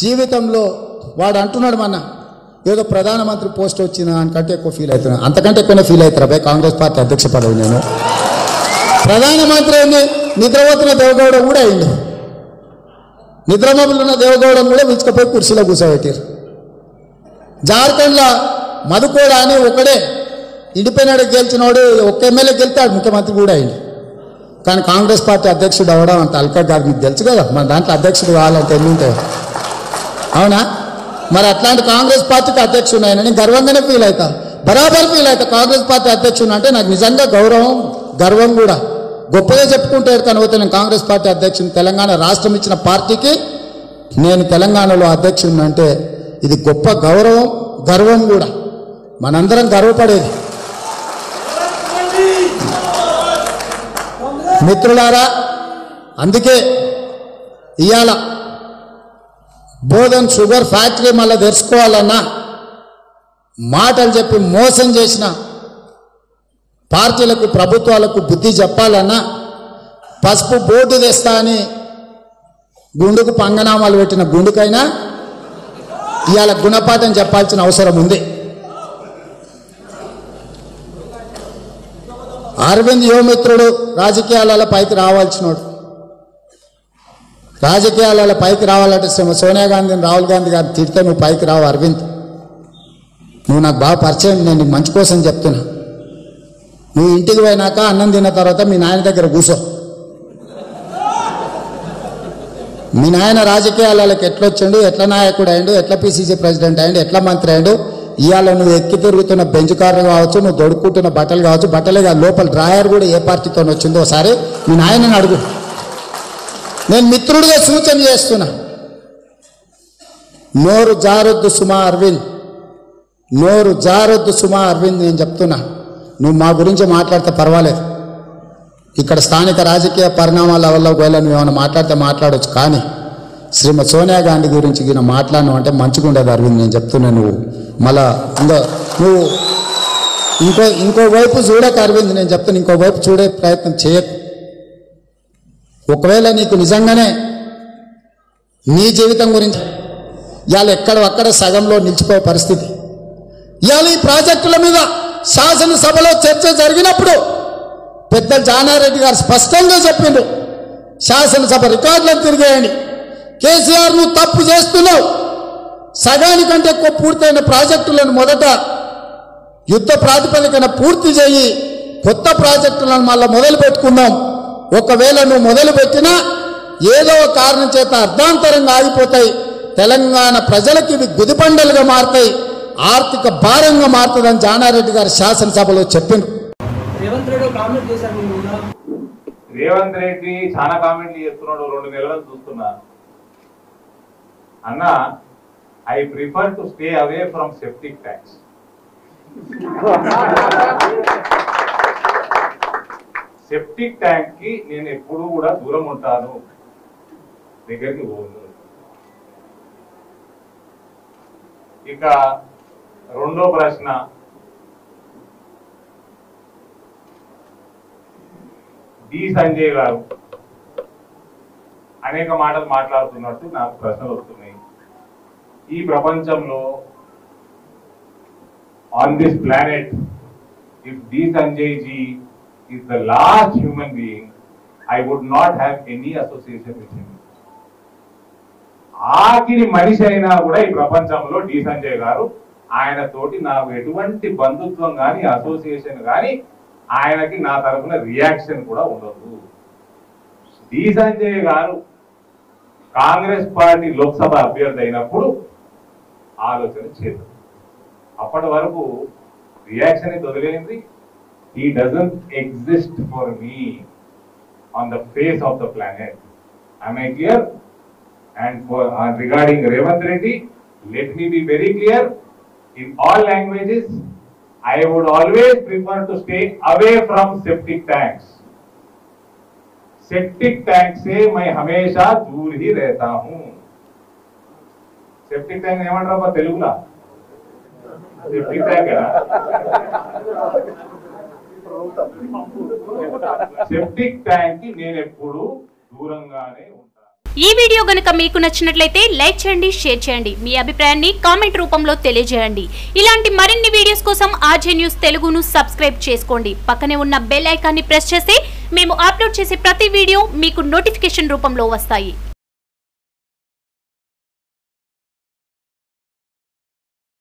జీవితంలో వాడు అంటున్నాడు మన ఏదో ప్రధానమంత్రి పోస్ట్ వచ్చిన దానికంటే ఎక్కువ ఫీల్ అవుతున్నా. అంతకంటే ఎక్కువనే ఫీల్ అవుతారు అబ్బాయి కాంగ్రెస్ పార్టీ అధ్యక్ష పదవి నేను. ప్రధానమంత్రి ఏంది నిద్రపోతున్న దేవగౌడ కూడా అయింది నిద్రమబులు ఉన్న దేవగౌడను కూడా పిలుచుకపోయి కుర్చీలో కూర్చోబెట్టారు. జార్ఖండ్లో మధుకోడ అని ఒకడే ఇండిపెండెంట్ గెలిచినోడు ఒక్క ఎమ్మెల్యే గెలిచాడు ముఖ్యమంత్రి కూడా అయింది కానీ కాంగ్రెస్ పార్టీ అధ్యక్షుడు అవడం అంత అల్కా గారు మీకు తెలుసు కదా. మన దాంట్లో అధ్యక్షుడు కావాలంటే ఎన్ని ఉంటాయి. అవునా? మరి అట్లాంటి కాంగ్రెస్ పార్టీకి అధ్యక్షుడు ఆయన నేను గర్వంగానే ఫీల్ అవుతా. బరాబర్ ఫీల్ అవుతా. కాంగ్రెస్ పార్టీ అధ్యక్షుడు అంటే నాకు నిజంగా గౌరవం గర్వం కూడా. గొప్పగా చెప్పుకుంటే కనుక నేను కాంగ్రెస్ పార్టీ అధ్యక్షుని తెలంగాణ రాష్ట్రం ఇచ్చిన పార్టీకి నేను తెలంగాణలో అధ్యక్షుని అంటే ఇది గొప్ప గౌరవం గర్వం కూడా. మనందరం గర్వపడేది. మిత్రులారా అందుకే ఇవాళ బోధన్ షుగర్ ఫ్యాక్టరీ మళ్ళీ తెరుచుకోవాలన్నా మాటలు చెప్పి మోసం చేసిన పార్టీలకు ప్రభుత్వాలకు బుద్ధి చెప్పాలన్నా పసుపు బోర్డు తెస్తా అని గుండుకు పంగనామాలు పెట్టిన గుండుకైనా ఇవాళ గుణపాఠం చెప్పాల్సిన అవసరం ఉంది. అరవింద్ యువమిత్రుడు రాజకీయాలలో పైకి రావాల్సినోడు. రాజకీయాలలో పైకి రావాలంటే శ్రీమ సోనియా గాంధీని రాహుల్ గాంధీ గారిని తిడితే నువ్వు పైకి రావు అరవింద్. నువ్వు నాకు బాగా పరిచయం నేను నీకు మంచి కోసం చెప్తున్నా. నువ్వు ఇంటికి పోయినాక అన్నం తిన్న తర్వాత మీ నాయన దగ్గర కూర్చో మీ నాయన రాజకీయాలకి ఎట్లా వచ్చిండు ఎట్లా నాయకుడు అయ్యిండు ఎట్లా పిసిసి ప్రెసిడెంట్ అయ్యిండు ఎట్లా మంత్రి అయ్యిండు ఇవాళ నువ్వు ఎక్కి తిరుగుతున్న బెంచ్ కార్లు కావచ్చు నువ్వు దొడుక్కుంటున్న బట్టలు కావచ్చు బట్టలే కాదు లోపల డ్రాయర్ కూడా ఏ పార్టీతో వచ్చిందో ఒకసారి మీ నాయనని అడుగు. నేను మిత్రుడిగా సూచన చేస్తున్నా. నోరు జారొద్దు సుమా అరవింద్. నోరు జారొద్దు సుమా అరవింద్ నేను చెప్తున్నా. నువ్వు మా గురించి మాట్లాడితే పర్వాలేదు. ఇక్కడ స్థానిక రాజకీయ పరిణామాల వల్ల ఒకవేళ నువ్వు ఏమైనా మాట్లాడితే మాట్లాడవచ్చు కానీ శ్రీమతి సోనియా గాంధీ గురించి నేను మాట్లాడినావు అంటే మంచిగా ఉండదు అరవింద్ నేను చెప్తున్నా నువ్వు. మళ్ళా ఇందో నువ్వు ఇంకో ఇంకో వైపు చూడక అరవింద్ నేను చెప్తాను ఇంకోవైపు చూడే ప్రయత్నం చేయకు. ఒకవేళ నీకు నిజంగానే నీ జీవితం గురించి ఇవాళ ఎక్కడ అక్కడ సగంలో నిలిచిపోయే పరిస్థితి. ఇవాళ ఈ ప్రాజెక్టుల మీద శాసనసభలో చర్చ జరిగినప్పుడు పెద్ద జానారెడ్డి గారు స్పష్టంగా చెప్పిండు శాసనసభ రికార్డులను తిరిగేయండి. కేసీఆర్ నువ్వు తప్పు చేస్తున్నావు. సగానికంటే ఎక్కువ పూర్తయిన ప్రాజెక్టులను మొదట యుద్ధ ప్రాతిపదికన పూర్తి చేయి కొత్త ప్రాజెక్టులను మళ్ళీ మొదలు పెట్టుకుందాం ఒకవేళ నువ్వు మొదలు పెట్టినా ఏదో ఒక కారణం చేత అర్ధాంతరంగా ఆగిపోతాయి. తెలంగాణ ప్రజలకు ఇవి గుదిబండలుగా మారుతాయి. ఆర్థిక భారంగా మారుతుందని జానారెడ్డి గారు శాసనసభలో చెప్పిండ్రు? రేవంత్ రెడ్డి చాలా కామెంట్లు చేస్తున్నాడు రెండు నెలలు చూస్తున్నా. అన్న I prefer to stay away from septic tanks septic ట్యాంక్కి నేను ఎప్పుడు కూడా దూరం ఉంటాను. దగ్గరికి పోను. ఇక రెండో ప్రశ్న. డి సంజయ్ గారు అనేక మాటలు మాట్లాడుతున్నట్టు నాకు ప్రశ్నలు వస్తున్నాయి. ఈ ప్రపంచంలో on this planet if the Sanjay ji is the last human being, I would not have any association with him. ఆఖరి మనిషి అయినా కూడా ఈ ప్రపంచంలో డి సంజయ్ గారు ఆయన తోటి నాకు ఎటువంటి బంధుత్వం కానీ అసోసియేషన్ కానీ ఆయనకి నా తరఫున రియాక్షన్ కూడా ఉండదు. డి సంజయ్ గారు కాంగ్రెస్ పార్టీ లోక్సభ అభ్యర్థి అయినప్పుడు ఆలోచన చేద్దాం. అప్పటి వరకు రియాక్షన్ వదిలేంది He doesn't exist for me on the face of the planet I may clear and for uh, regarding Revant Reddy, let me be very clear. In all languages, I would always prefer to stay away from septic tanks. Septic tank से मैं हमेशा दूर ही रहता हूँ septic tank ఏమంటారా తెలుగులా septic tank septic tank నేను ఎప్పుడు దూరంగానే ఈ వీడియో గనుక మీకు నచ్చినట్లయితే లైక్ చేయండి షేర్ చేయండి. మీ అభిప్రాయాన్ని కామెంట్ రూపంలో తెలియజేయండి. ఇలాంటి మరిన్ని వీడియోస్ కోసం ఆర్జే న్యూస్ తెలుగును సబ్స్క్రైబ్ చేసుకోండి. పక్కనే ఉన్న బెల్ ఐకాన్ని ప్రెస్ చేస్తే మేము అప్లోడ్ చేసే ప్రతి వీడియో మీకు నోటిఫికేషన్ రూపంలో వస్తాయి.